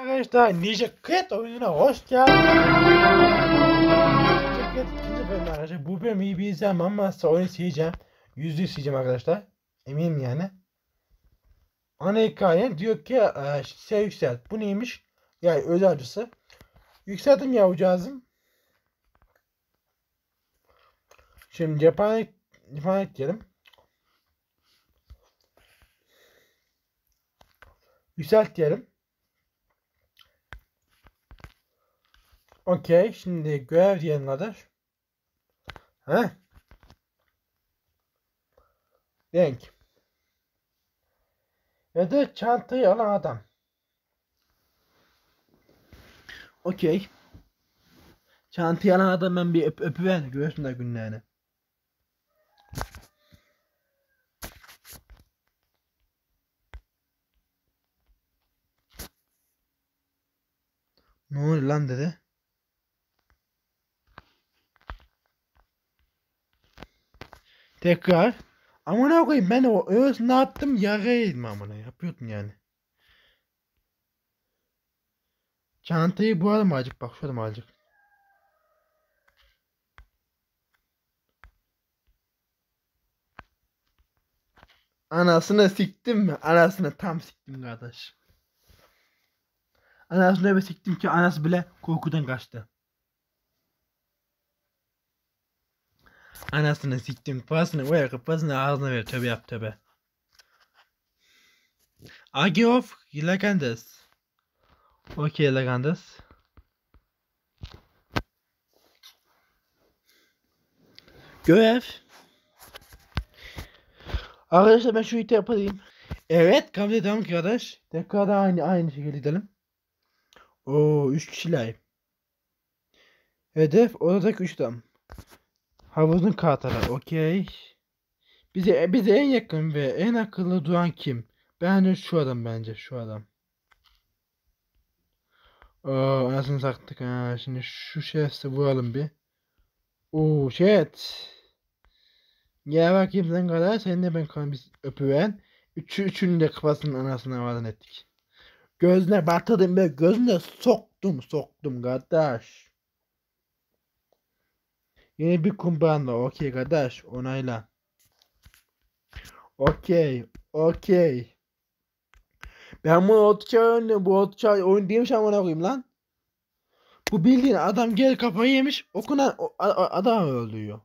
Arkadaşlar Ninja Cat oyununa hoş geldiniz. Cat ikinci bölüm arkadaşlar. Bu bölümü iyi bir izleyeceğim ama sonra oyunu sileceğim. Yüzde yüz sileceğim arkadaşlar. Eminim yani. Ana hikaye diyor ki e, şey yükselt. Bu neymiş? Yani özel acısı. Yükselttim yavrucağızım. Şimdi cephane, cephane diyelim. Yükselt diyelim. Okey. Şimdi görev diyelim kardeş. He? Denk. Ya da çantayı alan adam. Okey. Çantayı alan adam ben bir öp öpüven göğsünde de günlerini. Ne oluyor lan dedi. Tekrar. Amına koyayım ben o öz ne yaptım yaraydım amına yapıyordum yani. Çantayı bu adam acık bak şurada acık. Anasını siktim mi? Anasını tam siktim kardeş. Anasını öyle siktim ki anası bile korkudan kaçtı. Anasını siktim. Parasını ver kafasını ağzına ver. Tövbe yap tövbe. Agiof Legendes. Okey Legendes. Görev. Arkadaşlar ben şu iti yapayım. Evet kabul edelim arkadaş. Tekrar da aynı aynı şekilde gidelim. Oo 3 kişiler. Hedef odadaki 3 adam. Havuzun kartları. Okey. Bize bize en yakın ve en akıllı duran kim? Bence şu adam bence şu adam. Oo, anasını saktık ha. Şimdi şu şehse vuralım bir. Oo shit. Gel bakayım sen kadar. Sen de ben kan biz öpüven. Üçü üçünü de kafasının anasını havadan ettik. Gözüne batırdım ve gözüne soktum soktum kardeş. Yeni bir kumbanda. Okey kardeş. Onayla. Okey. Okey. Ben bunu otçay oynuyorum. Bu otçay oyun değilmiş amına koyayım lan. Bu bildiğin adam gel kafayı yemiş. Okunan adam öldürüyor.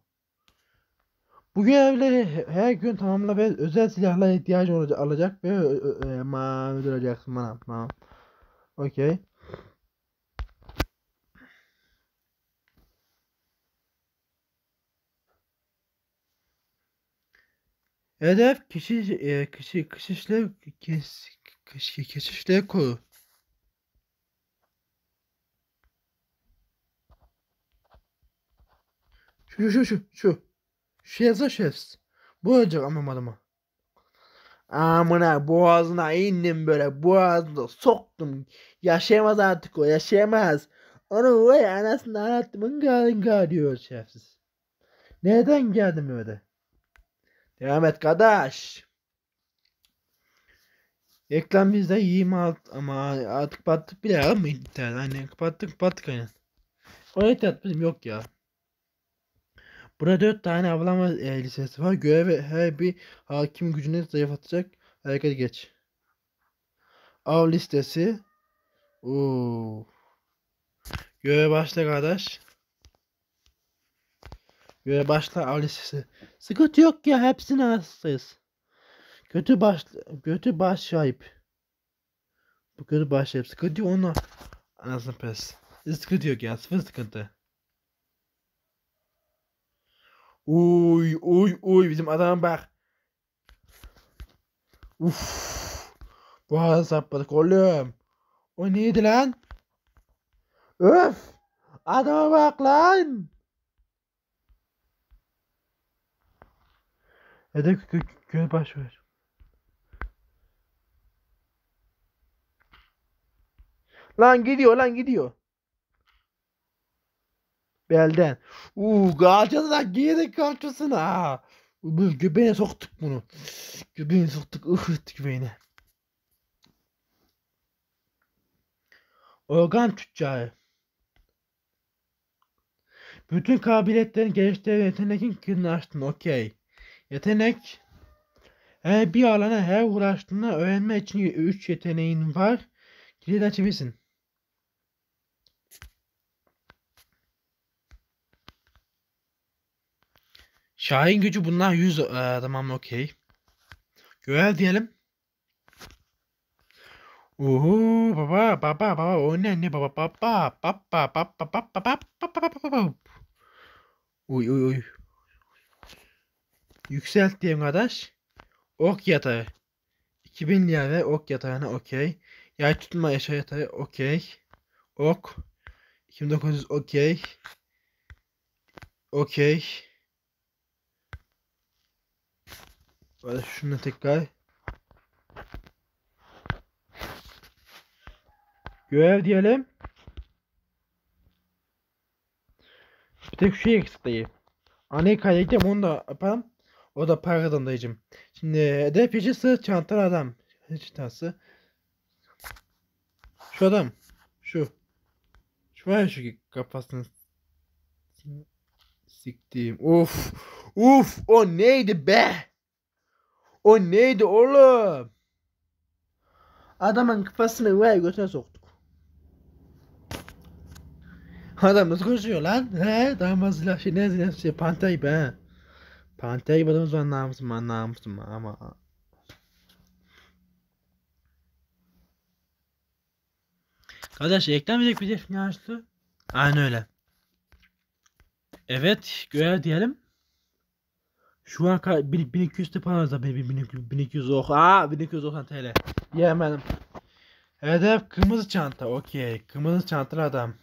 Bu görevleri her gün tamamla ve özel silahlara ihtiyacı olacak alacak ve aman öldüreceksin bana. Tamam. Okey. Hedef kişi e, kişi keşişle kes kişi keşişle koru. Şu şu şu şu. Şu yazı şefs. Bu olacak anlamadım. Amına boğazına indim böyle boğazına soktum. Yaşayamaz artık o yaşayamaz. Onu vay anasını anlattım. Inga inga diyor şefsiz. Neden geldim öyle? Devam et kardeş. Reklam bizde 26 ama artık battık bile ya mı internet? Aynen kapattık battık aynen. O internet bizim yok ya. Burada 4 tane avlama e, lisesi var. Görev her bir hakim gücünü zayıflatacak. Hareket geç. Av listesi. Oo. Görev başla kardeş. Görev başla av listesi. Sıkıntı yok ya hepsini hastayız. Kötü baş kötü baş sahip. Bu kötü baş sahip. Sıkıntı yok onu. Anasını pes. Sıkıntı yok ya. Sıfır sıkıntı. Uy uy uy bizim adam bak. Uf. Boğaz sapladık oğlum. O neydi lan? Öf. Adama bak lan. Hadi gö gö baş ver. Lan gidiyor lan gidiyor. Belden. Uuu giydik kalçasına. Bu göbeğine soktuk bunu. Göbeğine soktuk. Ihıt göbeğine. Organ tüccarı. Bütün kabiliyetlerini geliştiren yetenekin kilidini açtın. Okey. Yetenek. Her bir alana her uğraştığında öğrenme için 3 yeteneğin var. Kilidi açabilirsin. Şahin gücü bunlar 100 ee, tamam okey. Görev diyelim. Uhu baba baba baba o ne ne baba baba baba baba baba baba baba baba Uy uy uy. Yükselt diyeyim kardeş. Ok yatağı. 2000 lira ve ok yatağına okey. Yay tutma yaşa yatağı okey. Ok. 2900 okey. Okey. Böyle şunu tekrar. Görev diyelim. Bir tek şu eksik dayı. Anneyi kaydedeceğim onu da yapalım. O da paradan dayıcım. Şimdi hedef peşi sırt çantalı adam. Çantası. Şu adam. Şu. Şu var şu kafasını siktiğim. Uf. Uf. O neydi be? O neydi oğlum? Adamın kafasını vay götüne soktuk. Adam nasıl konuşuyor lan? He? Damat silah şey ne ne şey panter gibi he. Panter gibi adamız var namusum var namusum var ama. Kardeş eklenmeyecek bir defne açtı. Aynen öyle. Evet görev diyelim. Şu an 1200 de para da 1200 1200 oh. Aa 1290 TL. Yemedim. Hedef kırmızı çanta. Okey. Kırmızı çantalı adam.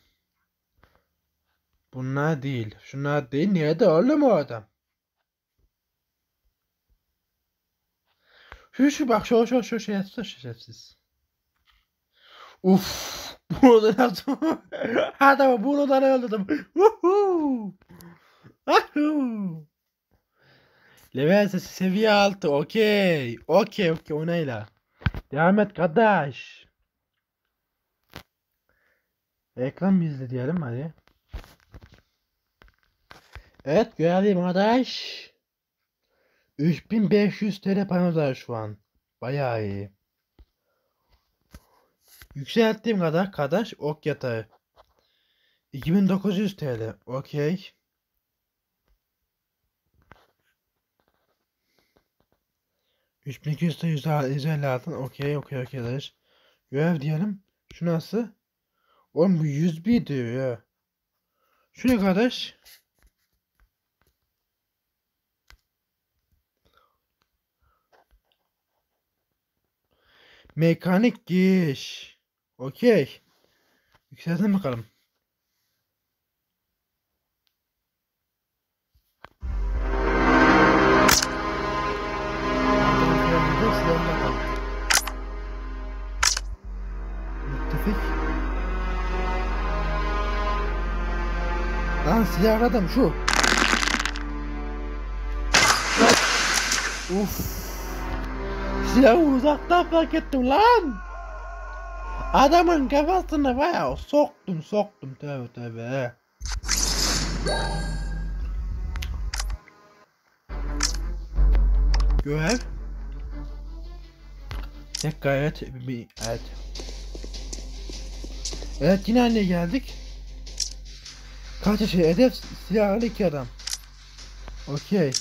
Bunlar değil. Şunlar değil. Nerede oğlum o adam? Şu şu bak şu şu şu şey şu şerefsiz. Uf. Bunu da yaptım. Adamı bunu da öldürdüm. Woohoo. Level sesi seviye 6. Okey. Okey okey onayla. Devam et kardeş. Ekran bir izle diyelim hadi. Evet görelim kardeş. 3500 TL var şu an. Bayağı iyi. Yükselttiğim kadar kardeş ok yatağı. 2900 TL. Okey. Üç bin iki yüz yüz elli altın. Okey okey okey kardeş. Görev diyelim. Şu nasıl? Oğlum bu 100 bir diyor ya. Şu ne kardeş? Mekanik giş. Okey. Yükseltin bakalım. Müttefik. Lan silah adam şu. Uf. Silahı uzaktan fark ettim lan. Adamın kafasına bayağı soktum soktum tövbe tövbe. Görev. Tek gayet bir evet. Evet yine anne geldik. Kaç şey hedef silahlı iki adam. Okey.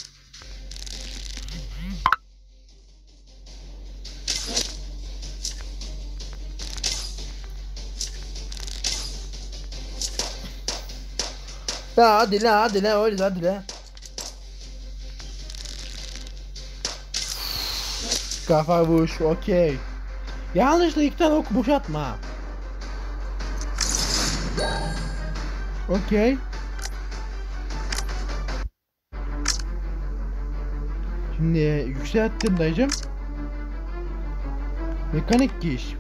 Ya hadi la hadi la öyle hadi la. Kafa vuruş okey. Yanlışlıkla iki tane ok boşaltma. Okey. Şimdi yükselttim dayıcım. Mekanik giyiş.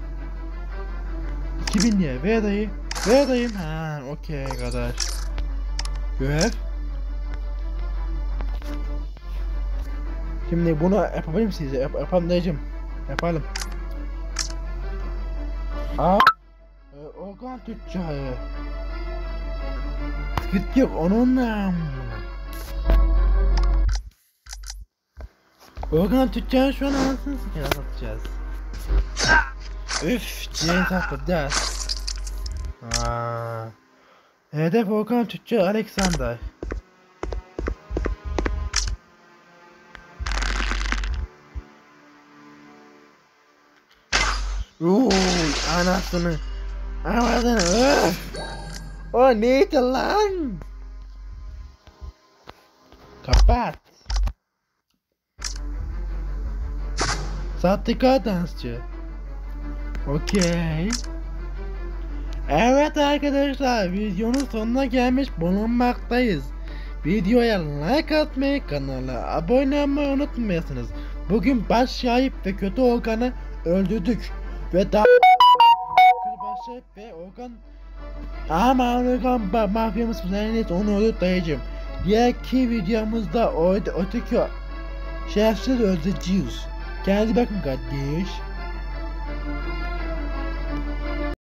2000 lira. Ver dayı. Ver dayım. Ha okey kardeş. Görev. Şimdi bunu yapabilir misiniz? Yap yapalım dayıcım. Yapalım. Aa. Ee, Volkan tüccarı. Sıkıntı yok onunla. Volkan tüccarı şu an anasını sikere satacağız. Üf, ciğer satacağız. Aa. Hedef Volkan tüccar Alexander. Uuu anasını. Anasını. Öf. O neydi lan? Kapat. Sahtekar dansçı. Okey. Evet arkadaşlar videonun sonuna gelmiş bulunmaktayız. Videoya like atmayı, kanala abone olmayı unutmayasınız. Bugün baş şahip ve kötü Orkan'ı öldürdük. Ve daha kötü baş şahip ve Orkan ama Orkan ma- mafyamız falan onu öldürdü dayıcım. Diğerki videomuzda o öteki şerefsiz öldüreceğiz. Kendinize bakın kardeş.